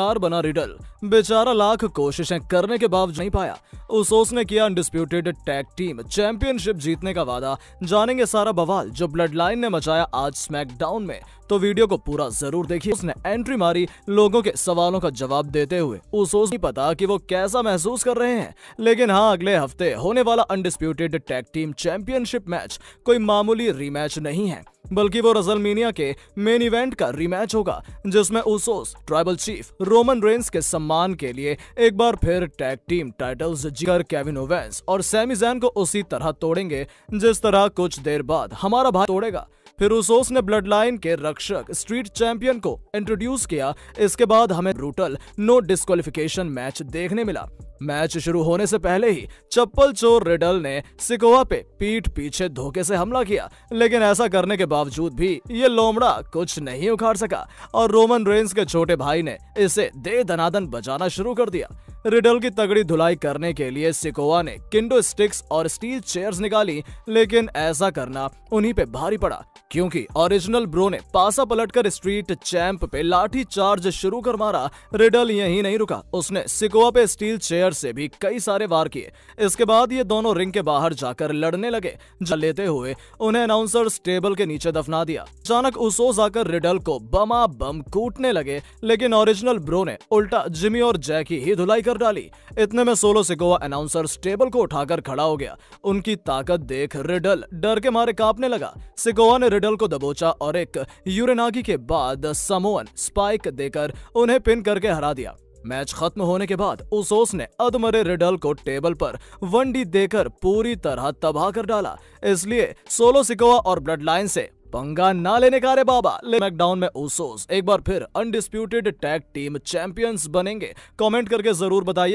चार बना रिडल। बेचारा लाख कोशिशें करने के बावजूद नहीं पाया। उसोस ने किया अनडिस्प्यूटेड टैग टीम चैंपियनशिप जीतने का वादा। जानेंगे सारा बवाल जो ब्लड लाइन ने मचाया आज स्मैकडाउन में। तो वीडियो को पूरा ज़रूर देखिए। उसने एंट्री मारी लोगों के सवालों का जवाब देते हुए। उसोस नहीं पता कि वो कैसा महसूस कर रहे हैं। लेकिन हाँ अगले हफ़्ते होने वाला undisputed tag team championship match कोई मामूली रीमैच नहीं है। बल्कि वो रजलमीनिया के मेन इवेंट का रीमैच होगा, जिसमें Usos tribal chief Roman Reigns के सम्मान के लिए एक बार फिर टैग टीम टाइटल्स जीकर केविन ओवेंस और सैमी जैन को उसी तरह तोड़ेंगे, जिस तरह कुछ देर बाद हमारा भाई तोड़ेगा। फिर उसोस ने ब्लड लाइन के रक्षक, स्ट्रीट चैंपियन को इंट्रोड्यूस किया। इसके बाद हमें ब्रूटल नो डिस्कालिफिकेशन मैच देखने मिला। मैच शुरू होने से पहले ही चप्पल चोर रिडल ने सिकोवा पे पीठ पीछे धोखे से हमला किया। लेकिन ऐसा करने के बावजूद भी ये लोमड़ा कुछ नहीं उखाड़ सका। और रोमन रेंस के छोटे भाई ने इसे दे दनादन बजाना शुरू कर दिया। रिडल की तगड़ी धुलाई करने के लिए सिकोवा ने किंडो स्टिक्स और स्टील चेयर्स निकाली, लेकिन ऐसा करना उन्हीं पे भारी पड़ा, क्योंकि ओरिजिनल ब्रो ने पासा पलटकर स्ट्रीट चैंप पे लाठी चार्ज शुरू कर मारा। रिडल यही नहीं रुका। उसने सिकोवा पे स्टील चेयर से भी कई सारे वार किए। इसके बाद ये दोनों रिंग के बाहर जाकर लड़ने लगे। जल लेते हुए उन्हें अनाउंसर टेबल के नीचे दफना दिया। अचानक उसोस आकर रिडल को बमा बम कूटने लगे, लेकिन ओरिजिनल ब्रो ने उल्टा जिमी और जैकी ही धुलाई कर डाली। इतने में सोलो सिकोवा अनाउंसर टेबल को उठाकर खड़ा हो गया। उनकी ताकत देख रिडल डर के मारे कांपने लगा। सिकोवा ने रिडल को दबोचा और एक यूरेनागी के बाद समोअन स्पाइक देकर उन्हें पिन करके हरा दिया। मैच खत्म होने के बाद उसोस ने अधमरे रिडल को टेबल पर वनडी देकर पूरी तरह तबाह कर डाला। इसलिए सोलो सिकोवा और ब्लड लाइन से पंगा ना लेने का रे बाबा। मैकडाउन में ओसोस एक बार फिर अनडिस्प्यूटेड टैग टीम चैंपियंस बनेंगे। कमेंट करके ज़रूर बताइए